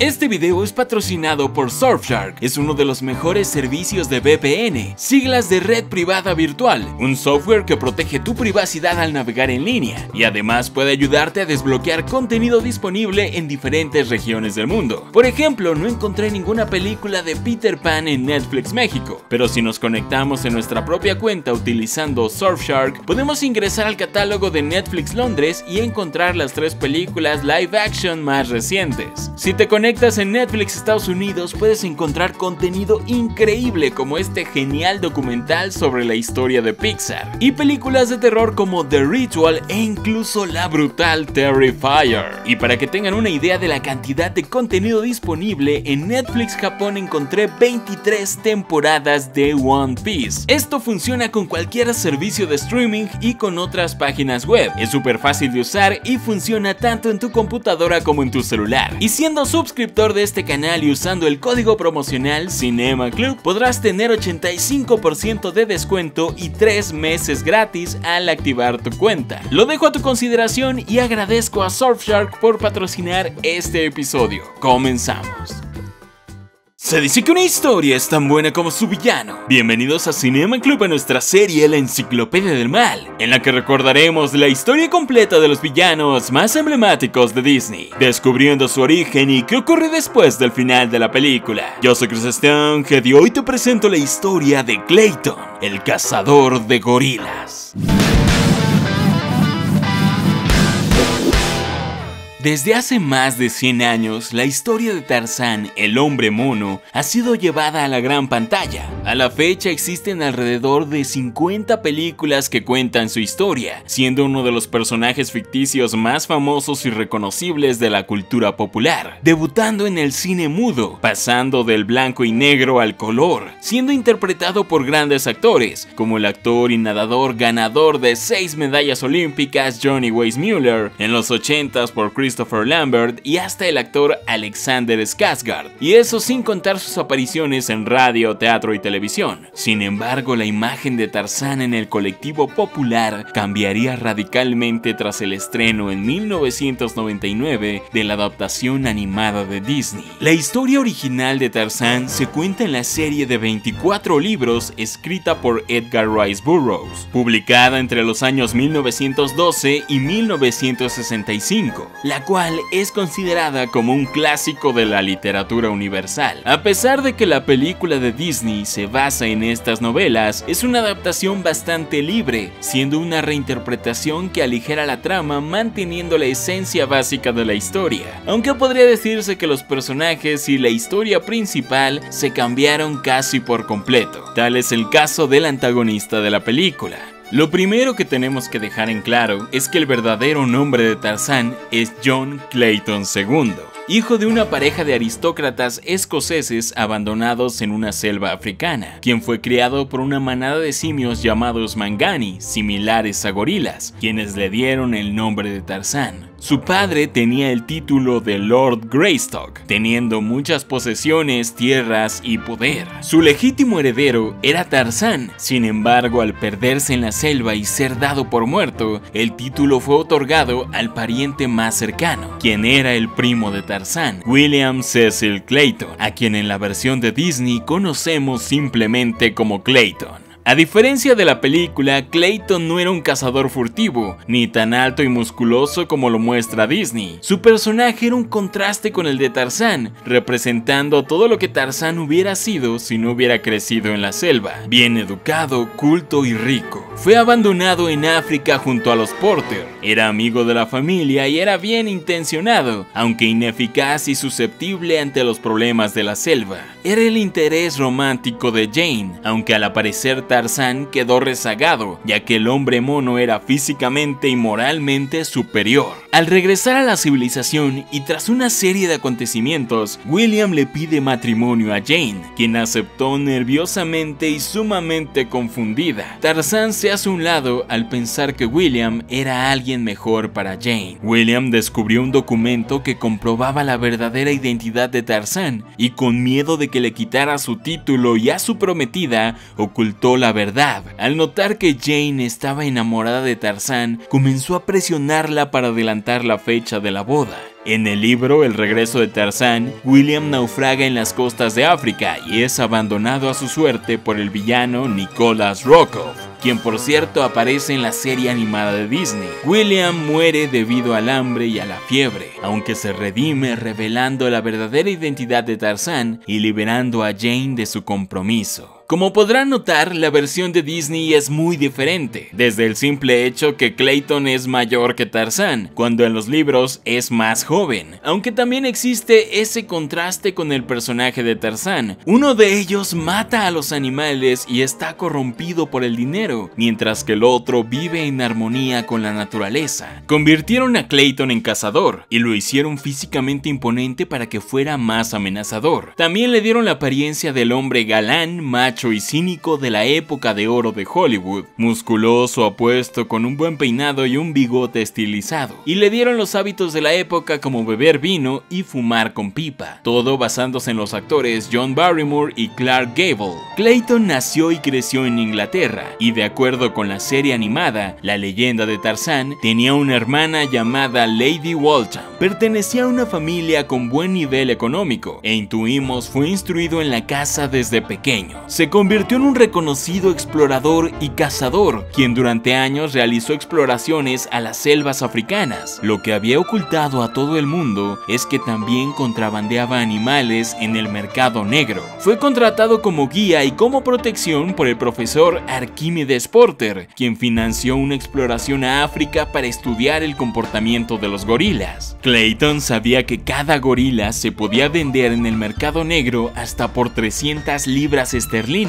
Este video es patrocinado por Surfshark, es uno de los mejores servicios de VPN, siglas de red privada virtual, un software que protege tu privacidad al navegar en línea y además puede ayudarte a desbloquear contenido disponible en diferentes regiones del mundo. Por ejemplo, no encontré ninguna película de Peter Pan en Netflix México, pero si nos conectamos en nuestra propia cuenta utilizando Surfshark, podemos ingresar al catálogo de Netflix Londres y encontrar las tres películas live action más recientes. Si te conectas en Netflix Estados Unidos puedes encontrar contenido increíble como este genial documental sobre la historia de Pixar y películas de terror como The Ritual e incluso la brutal Terrifier. Y para que tengan una idea de la cantidad de contenido disponible, en Netflix Japón encontré 23 temporadas de One Piece. Esto funciona con cualquier servicio de streaming y con otras páginas web. Es súper fácil de usar y funciona tanto en tu computadora como en tu celular. Y siendo de este canal y usando el código promocional Cinema Club, podrás tener 85% de descuento y 3 meses gratis al activar tu cuenta. Lo dejo a tu consideración y agradezco a Surfshark por patrocinar este episodio. Comenzamos. Se dice que una historia es tan buena como su villano. Bienvenidos a Cinema Club a nuestra serie La Enciclopedia del Mal, en la que recordaremos la historia completa de los villanos más emblemáticos de Disney, descubriendo su origen y qué ocurre después del final de la película. Yo soy Chris Stone, y hoy te presento la historia de Clayton, el cazador de gorilas. Desde hace más de 100 años, la historia de Tarzán, el hombre mono, ha sido llevada a la gran pantalla. A la fecha existen alrededor de 50 películas que cuentan su historia, siendo uno de los personajes ficticios más famosos y reconocibles de la cultura popular, debutando en el cine mudo, pasando del blanco y negro al color, siendo interpretado por grandes actores, como el actor y nadador ganador de 6 medallas olímpicas Johnny Weissmuller, en los 80s por Chris Christopher Lambert y hasta el actor Alexander Skarsgård, y eso sin contar sus apariciones en radio, teatro y televisión. Sin embargo, la imagen de Tarzán en el colectivo popular cambiaría radicalmente tras el estreno en 1999 de la adaptación animada de Disney. La historia original de Tarzán se cuenta en la serie de 24 libros escrita por Edgar Rice Burroughs, publicada entre los años 1912 y 1965. La cual es considerada como un clásico de la literatura universal. A pesar de que la película de Disney se basa en estas novelas, es una adaptación bastante libre, siendo una reinterpretación que aligera la trama manteniendo la esencia básica de la historia, aunque podría decirse que los personajes y la historia principal se cambiaron casi por completo. Tal es el caso del antagonista de la película. Lo primero que tenemos que dejar en claro es que el verdadero nombre de Tarzán es John Clayton II, hijo de una pareja de aristócratas escoceses abandonados en una selva africana, quien fue criado por una manada de simios llamados mangani, similares a gorilas, quienes le dieron el nombre de Tarzán. Su padre tenía el título de Lord Greystock, teniendo muchas posesiones, tierras y poder. Su legítimo heredero era Tarzán, sin embargo al perderse en la selva y ser dado por muerto, el título fue otorgado al pariente más cercano, quien era el primo de Tarzán, William Cecil Clayton, a quien en la versión de Disney conocemos simplemente como Clayton. A diferencia de la película, Clayton no era un cazador furtivo, ni tan alto y musculoso como lo muestra Disney. Su personaje era un contraste con el de Tarzán, representando todo lo que Tarzán hubiera sido si no hubiera crecido en la selva. Bien educado, culto y rico. Fue abandonado en África junto a los Porter. Era amigo de la familia y era bien intencionado, aunque ineficaz y susceptible ante los problemas de la selva. Era el interés romántico de Jane, aunque al aparecer Tarzán quedó rezagado, ya que el hombre mono era físicamente y moralmente superior. Al regresar a la civilización y tras una serie de acontecimientos, William le pide matrimonio a Jane, quien aceptó nerviosamente y sumamente confundida. Tarzán se hace un lado al pensar que William era alguien mejor para Jane. William descubrió un documento que comprobaba la verdadera identidad de Tarzán y con miedo de que le quitara su título y a su prometida, ocultó la verdad. Al notar que Jane estaba enamorada de Tarzán, comenzó a presionarla para adelantar la fecha de la boda. En el libro El regreso de Tarzán, William naufraga en las costas de África y es abandonado a su suerte por el villano Nicholas Rockoff, quien por cierto aparece en la serie animada de Disney. William muere debido al hambre y a la fiebre, aunque se redime revelando la verdadera identidad de Tarzán y liberando a Jane de su compromiso. Como podrán notar, la versión de Disney es muy diferente, desde el simple hecho que Clayton es mayor que Tarzán, cuando en los libros es más joven, aunque también existe ese contraste con el personaje de Tarzán. Uno de ellos mata a los animales y está corrompido por el dinero, mientras que el otro vive en armonía con la naturaleza. Convirtieron a Clayton en cazador y lo hicieron físicamente imponente para que fuera más amenazador. También le dieron la apariencia del hombre galán, macho y cínico de la época de oro de Hollywood, musculoso, apuesto, con un buen peinado y un bigote estilizado, y le dieron los hábitos de la época como beber vino y fumar con pipa, todo basándose en los actores John Barrymore y Clark Gable. Clayton nació y creció en Inglaterra, y de acuerdo con la serie animada, La leyenda de Tarzán, tenía una hermana llamada Lady Waltham. Pertenecía a una familia con buen nivel económico, e intuimos fue instruido en la casa desde pequeño. Se convirtió en un reconocido explorador y cazador, quien durante años realizó exploraciones a las selvas africanas. Lo que había ocultado a todo el mundo es que también contrabandeaba animales en el mercado negro. Fue contratado como guía y como protección por el profesor Arquímedes Porter, quien financió una exploración a África para estudiar el comportamiento de los gorilas. Clayton sabía que cada gorila se podía vender en el mercado negro hasta por 300 libras esterlinas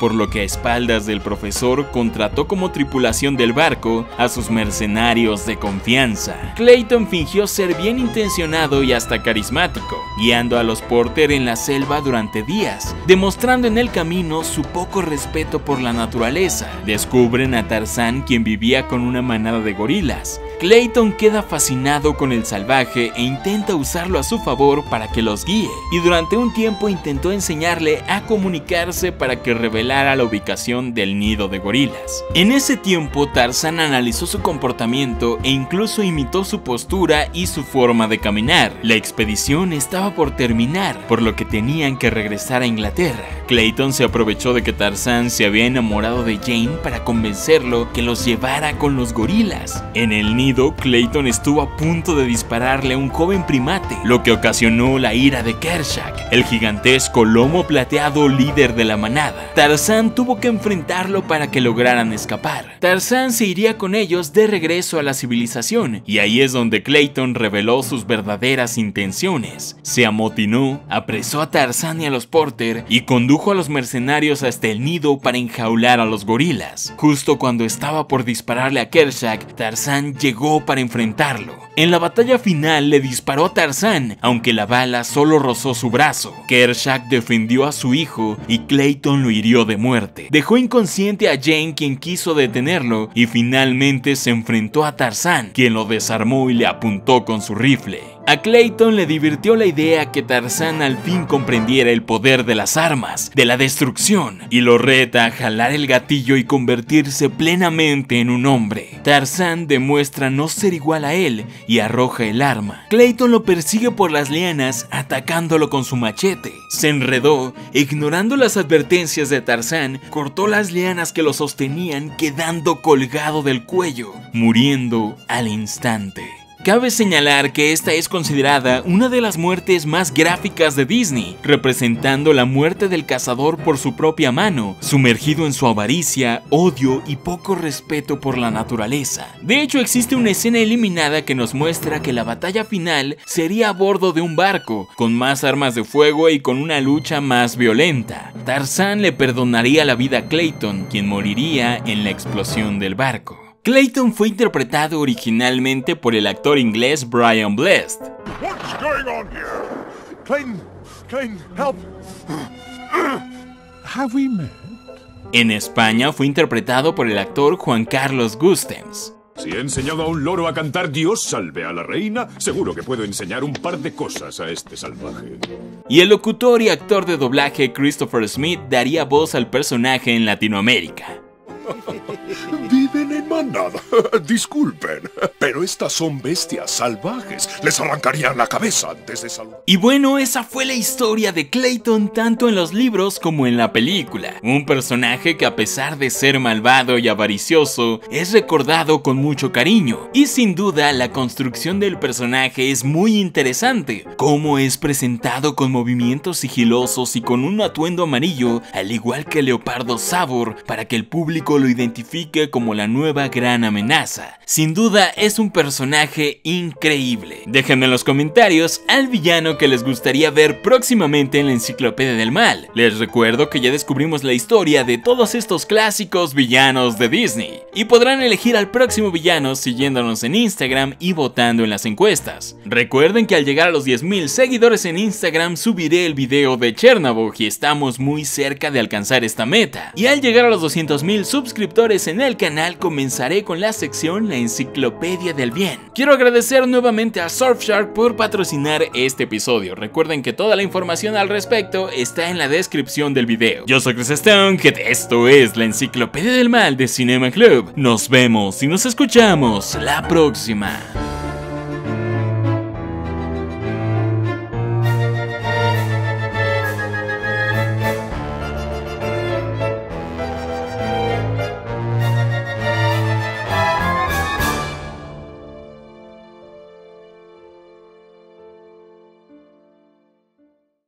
por lo que a espaldas del profesor contrató como tripulación del barco a sus mercenarios de confianza. Clayton fingió ser bien intencionado y hasta carismático, guiando a los Porter en la selva durante días, demostrando en el camino su poco respeto por la naturaleza. Descubren a Tarzán quien vivía con una manada de gorilas, Clayton queda fascinado con el salvaje e intenta usarlo a su favor para que los guíe, y durante un tiempo intentó enseñarle a comunicarse para que revelara la ubicación del nido de gorilas. En ese tiempo Tarzan analizó su comportamiento e incluso imitó su postura y su forma de caminar. La expedición estaba por terminar, por lo que tenían que regresar a Inglaterra. Clayton se aprovechó de que Tarzan se había enamorado de Jane para convencerlo que los llevara con los gorilas. En el nido Clayton estuvo a punto de dispararle a un joven primate, lo que ocasionó la ira de Kershak, el gigantesco lomo plateado líder de la manada. Tarzan tuvo que enfrentarlo para que lograran escapar. Tarzan se iría con ellos de regreso a la civilización, y ahí es donde Clayton reveló sus verdaderas intenciones. Se amotinó, apresó a Tarzan y a los Porter y condujo a los mercenarios hasta el nido para enjaular a los gorilas. Justo cuando estaba por dispararle a Kershak, Tarzan llegó para enfrentarlo. En la batalla final le disparó a Tarzán, aunque la bala solo rozó su brazo. Kershak defendió a su hijo y Clayton lo hirió de muerte. Dejó inconsciente a Jane quien quiso detenerlo y finalmente se enfrentó a Tarzán, quien lo desarmó y le apuntó con su rifle. A Clayton le divirtió la idea que Tarzán al fin comprendiera el poder de las armas, de la destrucción, y lo reta a jalar el gatillo y convertirse plenamente en un hombre. Tarzán demuestra no ser igual a él y arroja el arma. Clayton lo persigue por las lianas atacándolo con su machete. Se enredó, ignorando las advertencias de Tarzán, cortó las lianas que lo sostenían quedando colgado del cuello, muriendo al instante. Cabe señalar que esta es considerada una de las muertes más gráficas de Disney, representando la muerte del cazador por su propia mano, sumergido en su avaricia, odio y poco respeto por la naturaleza. De hecho, existe una escena eliminada que nos muestra que la batalla final sería a bordo de un barco, con más armas de fuego y con una lucha más violenta. Tarzan le perdonaría la vida a Clayton, quien moriría en la explosión del barco. Clayton fue interpretado originalmente por el actor inglés Brian Blessed. En España fue interpretado por el actor Juan Carlos Gustems. Si he enseñado a un loro a cantar Dios salve a la reina, seguro que puedo enseñar un par de cosas a este salvaje. Y el locutor y actor de doblaje Christopher Smith daría voz al personaje en Latinoamérica. Viven en Disculpen, pero estas son bestias salvajes. Les arrancarían la cabeza antes de saludar. Y bueno, esa fue la historia de Clayton tanto en los libros como en la película. Un personaje que a pesar de ser malvado y avaricioso, es recordado con mucho cariño. Y sin duda, la construcción del personaje es muy interesante. Cómo es presentado con movimientos sigilosos y con un atuendo amarillo, al igual que Leopardo Sabor, para que el público lo identifique como la nueva gran amenaza. Sin duda, es un personaje increíble. Déjenme en los comentarios al villano que les gustaría ver próximamente en la Enciclopedia del Mal. Les recuerdo que ya descubrimos la historia de todos estos clásicos villanos de Disney, y podrán elegir al próximo villano siguiéndonos en Instagram y votando en las encuestas. Recuerden que al llegar a los 10.000 seguidores en Instagram subiré el video de Chernobyl y estamos muy cerca de alcanzar esta meta. Y al llegar a los 200.000 suscriptores en el canal comenzaré con la sección La Enciclopedia del Bien. Quiero agradecer nuevamente a Surfshark por patrocinar este episodio. Recuerden que toda la información al respecto está en la descripción del video. Yo soy Chris Stone, que esto es la Enciclopedia del Mal de Cinema Club. Nos vemos y nos escuchamos la próxima.